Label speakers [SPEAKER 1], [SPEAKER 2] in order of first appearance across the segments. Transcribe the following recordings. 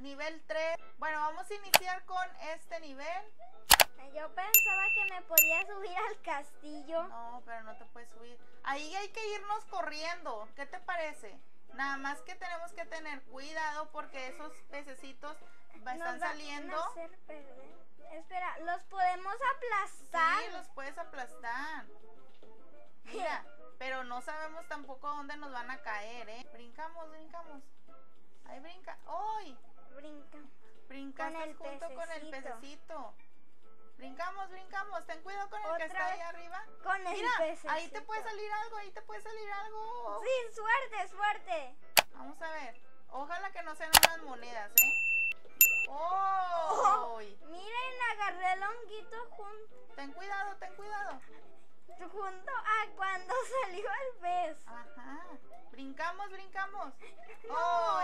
[SPEAKER 1] Nivel 3. Bueno, vamos a iniciar con este nivel.
[SPEAKER 2] Yo pensaba que me podía subir al castillo.
[SPEAKER 1] No, pero no te puedes subir. Ahí hay que irnos corriendo. ¿Qué te parece? Nada más que tenemos que tener cuidado porque esos pececitos va-
[SPEAKER 2] Nos
[SPEAKER 1] están
[SPEAKER 2] a
[SPEAKER 1] saliendo.
[SPEAKER 2] hacer perder. Espera, ¿los podemos aplastar?
[SPEAKER 1] Sí, los puedes aplastar. Mira, pero no sabemos tampoco dónde nos van a caer, ¿eh? Brincamos, brincamos. Ahí brinca. ¡Ay!
[SPEAKER 2] Brinca.
[SPEAKER 1] Brincaste
[SPEAKER 2] Con el
[SPEAKER 1] junto con el
[SPEAKER 2] pececito.
[SPEAKER 1] Brincamos, brincamos. Ten cuidado con el que está ahí arriba.
[SPEAKER 2] Con el
[SPEAKER 1] Mira,
[SPEAKER 2] pececito.
[SPEAKER 1] ahí te puede salir algo, ahí te puede salir algo.
[SPEAKER 2] Sí, suerte, suerte.
[SPEAKER 1] Vamos a ver. Ojalá que no sean unas monedas, ¿eh? ¡Oh!
[SPEAKER 2] Miren, agarré el honguito junto,
[SPEAKER 1] Ten cuidado, ten cuidado.
[SPEAKER 2] junto a cuando salió el pez.
[SPEAKER 1] Ajá. Brincamos, brincamos.
[SPEAKER 2] No,
[SPEAKER 1] ¡Ay,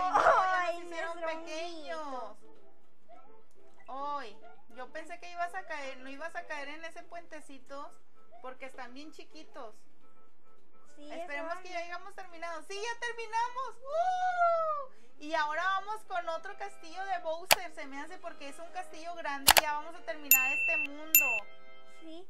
[SPEAKER 1] pequeños. ¡Ay! Yo pensé que ibas a caer, no ibas a caer en ese puentecito porque están bien chiquitos.
[SPEAKER 2] Sí,
[SPEAKER 1] Esperemos que ya hayamos terminado. ¡Sí, ya terminamos! ¡Uh! Y ahora vamos con otro castillo de Bowser, se me hace porque es un castillo grande y ya vamos a terminar este mundo.
[SPEAKER 2] Sí,